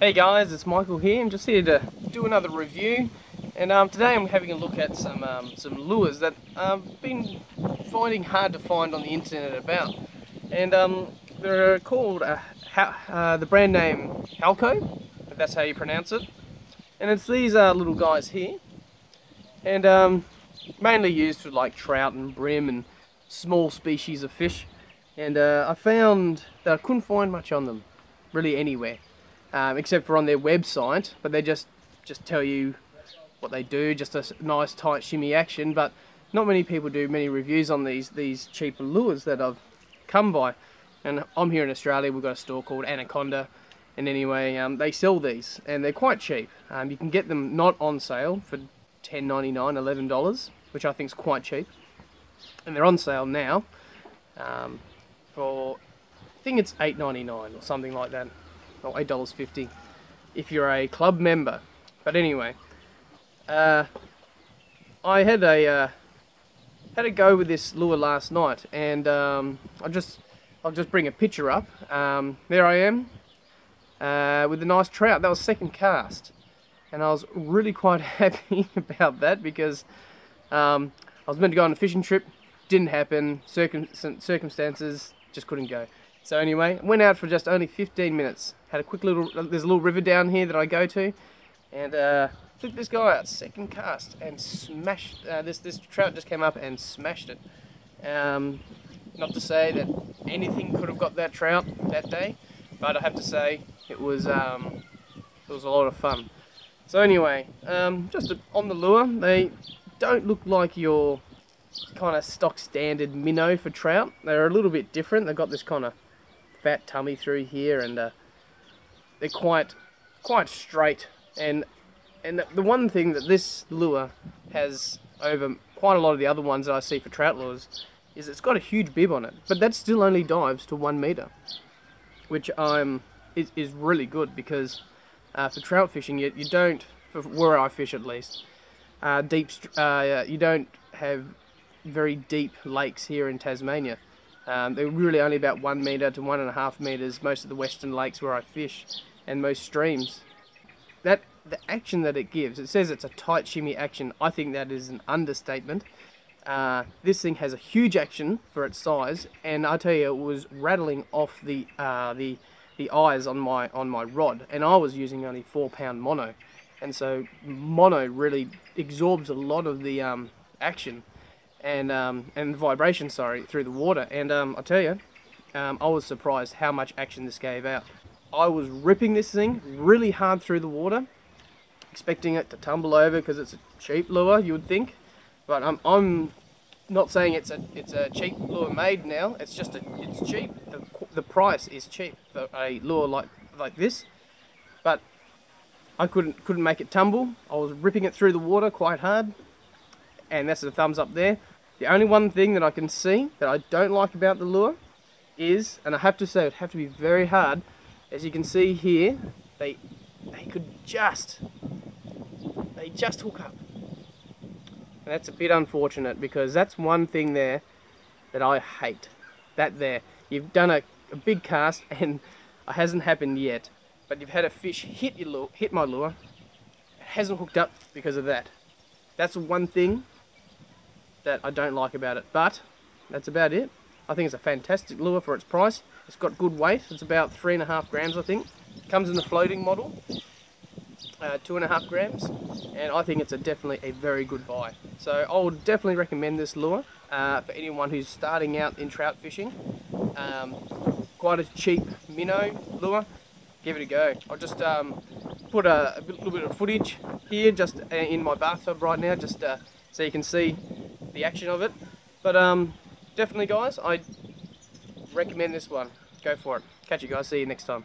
Hey guys, it's Michael here. I'm just here to do another review, and um, today I'm having a look at some um, some lures that I've been finding hard to find on the internet about, and um, they're called uh, uh, the brand name Halco, if that's how you pronounce it, and it's these uh, little guys here, and um, mainly used for like trout and bream and small species of fish, and uh, I found that I couldn't find much on them, really anywhere um, except for on their website. But they just just tell you what they do, just a nice tight shimmy action. But not many people do many reviews on these these cheaper lures that I've come by. And I'm here in Australia. We've got a store called Anaconda. And anyway, um, they sell these, and they're quite cheap. Um, you can get them not on sale for $10.99, $11, which I think is quite cheap. And they're on sale now um, for, I think it's $8.99 or something like that or $8.50 if you're a club member. But anyway, uh, I had a uh, had a go with this lure last night, and um, I'll just I'll just bring a picture up. Um, there I am uh, with a nice trout. That was second cast, and I was really quite happy about that because um, I was meant to go on a fishing trip, didn't happen. Circum circumstances just couldn't go. So anyway, went out for just only 15 minutes. Had a quick little, there's a little river down here that I go to, and uh, flipped this guy out, second cast, and smashed, uh, this, this trout just came up and smashed it. Um, not to say that anything could have got that trout that day, but I have to say it was, um, it was a lot of fun. So anyway, um, just on the lure, they don't look like your kind of stock standard minnow for trout. They're a little bit different. They've got this kind of fat tummy through here and uh, they're quite quite straight. And and the one thing that this lure has over quite a lot of the other ones that I see for trout lures is it's got a huge bib on it but that still only dives to one meter which um is, is really good because uh, for trout fishing you, you don't for where I fish at least uh, deep uh, you don't have very deep lakes here in Tasmania um, they're really only about one metre to one and a half metres, most of the western lakes where I fish, and most streams. That The action that it gives, it says it's a tight shimmy action. I think that is an understatement. Uh, this thing has a huge action for its size, and I tell you, it was rattling off the uh, the the eyes on my on my rod, and I was using only four pound mono, and so mono really absorbs a lot of the um, action and um, and vibration, sorry, through the water. And um, I tell you, um, I was surprised how much action this gave out. I was ripping this thing really hard through the water, expecting it to tumble over because it's a cheap lure, you would think. But I'm, I'm not saying it's a it's a cheap lure made now. It's just a it's cheap. The, the price is cheap for a lure like like this. But I couldn't couldn't make it tumble. I was ripping it through the water quite hard, and that's a thumbs up there. The only one thing that I can see that I don't like about the lure is, and I have to say it would have to be very hard, as you can see here, they they could just, they just hook up. And that's a bit unfortunate because that's one thing there that I hate. That there. You've done a, a big cast and it hasn't happened yet, but you've had a fish hit your lure, hit my lure, it hasn't hooked up because of that. That's one thing that I don't like about it. But that's about it. I think it's a fantastic lure for its price. It's got good weight. It's about three and a half grams, I think. Comes in the floating model, uh, two and a half grams, and I think it's a definitely a very good buy. So I would definitely recommend this lure uh, for anyone who's starting out in trout fishing. Um, quite a cheap minnow lure. Give it a go. I'll just um, put a, a, little bit of footage here, just uh, in my bathtub right now, just uh, so you can see the action of it. But um, definitely guys, I recommend this one. Go for it. Catch you guys. See you next time.